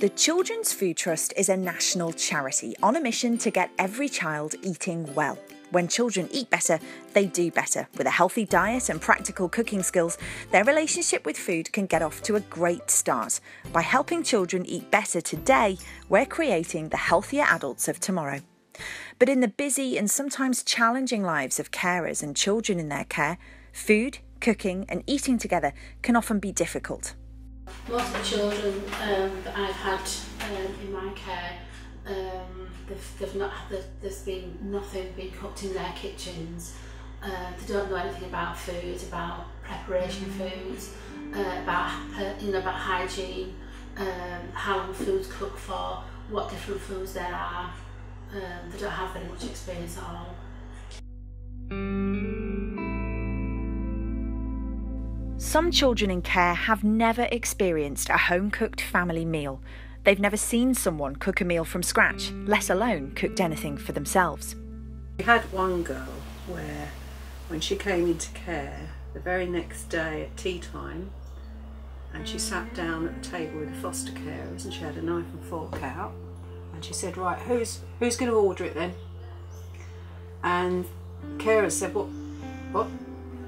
The Children's Food Trust is a national charity on a mission to get every child eating well. When children eat better, they do better. With a healthy diet and practical cooking skills, their relationship with food can get off to a great start. By helping children eat better today, we're creating the healthier adults of tomorrow. But in the busy and sometimes challenging lives of carers and children in their care, food, cooking, and eating together can often be difficult. Most of the children um, that I've had um, in my care, um, they've, they've not there's been nothing being cooked in their kitchens. Uh, they don't know anything about food, about preparation of foods, uh, about uh, you know about hygiene, um, how long foods cook for, what different foods there are. Um, they don't have very much experience at all. Some children in care have never experienced a home cooked family meal. They've never seen someone cook a meal from scratch, let alone cooked anything for themselves. We had one girl where, when she came into care, the very next day at tea time, and she sat down at the table with the foster carers and she had a knife and fork out and she said, right, who's who's going to order it then? And carers said, what, what?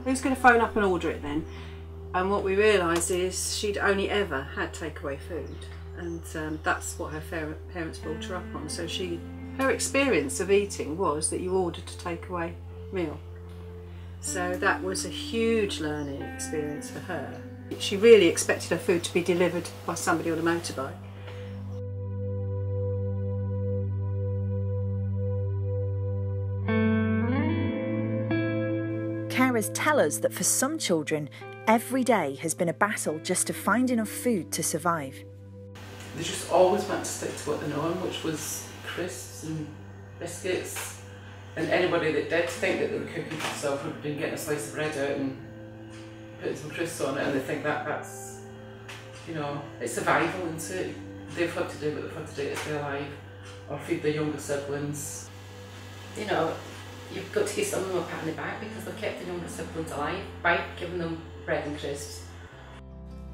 Who's going to phone up and order it then? And what we realised is she'd only ever had takeaway food, and um, that's what her parents brought her up on. So she, her experience of eating was that you ordered a takeaway meal. So that was a huge learning experience for her. She really expected her food to be delivered by somebody on a motorbike. Carers tell us that for some children, Every day has been a battle just to find enough food to survive. They just always went to stick to what they know, which was crisps and biscuits. And anybody that did think that they were cooking for themselves would have been getting a slice of bread out and putting some crisps on it, and they think that that's, you know, it's survival, and so they've had to do what they've had to do to stay alive, or feed their younger siblings. You know, you've got to give someone a pat on the back because they've kept the younger siblings alive by giving them bread and crisps.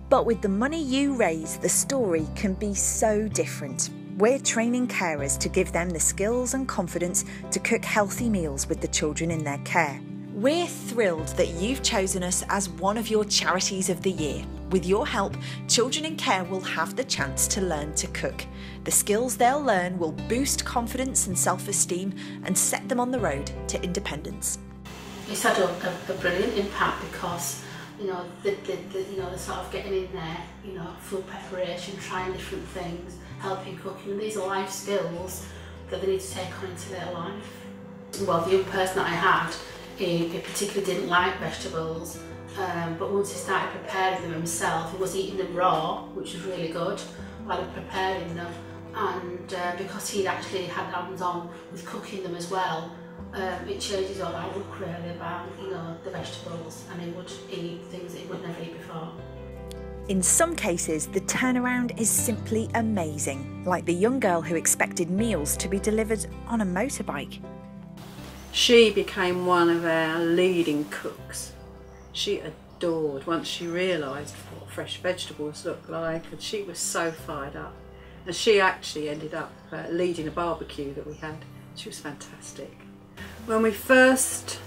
But with the money you raise, the story can be so different. We're training carers to give them the skills and confidence to cook healthy meals with the children in their care. We're thrilled that you've chosen us as one of your charities of the year. With your help, children in care will have the chance to learn to cook. The skills they'll learn will boost confidence and self esteem and set them on the road to independence. It's had a, a, a brilliant impact because you know, the, the, the, you know, the sort of getting in there, you know, food preparation, trying different things, helping cooking. These are life skills that they need to take on into their life. Well, the young person that I had, he, particularly didn't like vegetables, um, but once he started preparing them himself, he was eating them raw, which was really good, while preparing them. And uh, because he'd actually had hands-on with cooking them as well, um, it changes all outlook really about you know the vegetables and he would eat things that he would never eat before. In some cases, the turnaround is simply amazing, like the young girl who expected meals to be delivered on a motorbike. She became one of our leading cooks. She adored once she realised what fresh vegetables looked like and she was so fired up. And she actually ended up uh, leading a barbecue that we had. She was fantastic. When we first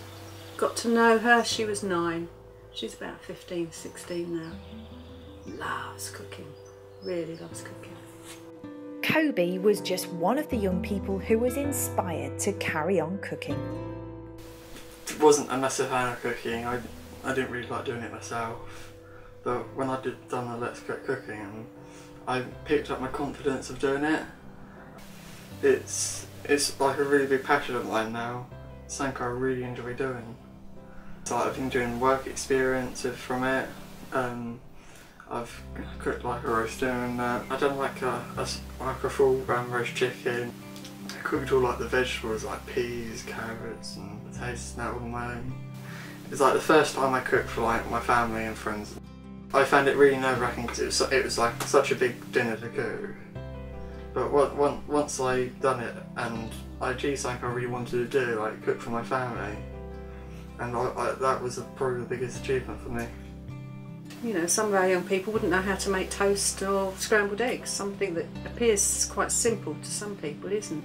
got to know her, she was nine. She's about 15, 16 now. Loves cooking, really loves cooking. Kobe was just one of the young people who was inspired to carry on cooking. It Wasn't a massive fan of cooking. I, I didn't really like doing it myself. But when I did done the Let's Get Cooking, I picked up my confidence of doing it. It's it's like a really big passion of mine now something I really enjoy doing. So I've been doing work experiences from it. Um, I've cooked like a roast dinner and that. I done like a, a like a full um, roast chicken. I cooked all like the vegetables like peas, carrots and potatoes and that all my own. It was like the first time I cooked for like my family and friends. I found it really nerve wracking because it was, it was like such a big dinner to cook. But once I done it and I achieved like I really wanted to do, like cook for my family, and I, I, that was probably the biggest achievement for me. You know, some of our young people wouldn't know how to make toast or scrambled eggs, something that appears quite simple to some people, isn't.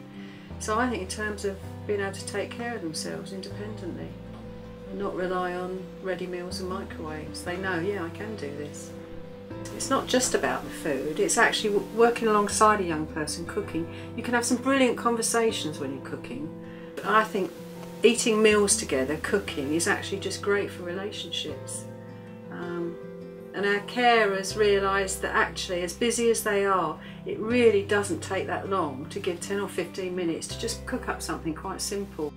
So I think in terms of being able to take care of themselves independently and not rely on ready meals and microwaves, they know, yeah, I can do this. It's not just about the food, it's actually working alongside a young person cooking. You can have some brilliant conversations when you're cooking. I think eating meals together, cooking, is actually just great for relationships. And our carers realise that actually, as busy as they are, it really doesn't take that long to give 10 or 15 minutes to just cook up something quite simple.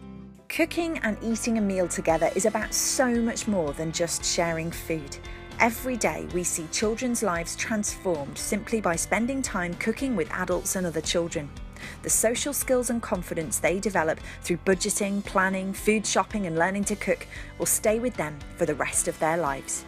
Cooking and eating a meal together is about so much more than just sharing food. Every day, we see children's lives transformed simply by spending time cooking with adults and other children. The social skills and confidence they develop through budgeting, planning, food shopping, and learning to cook will stay with them for the rest of their lives.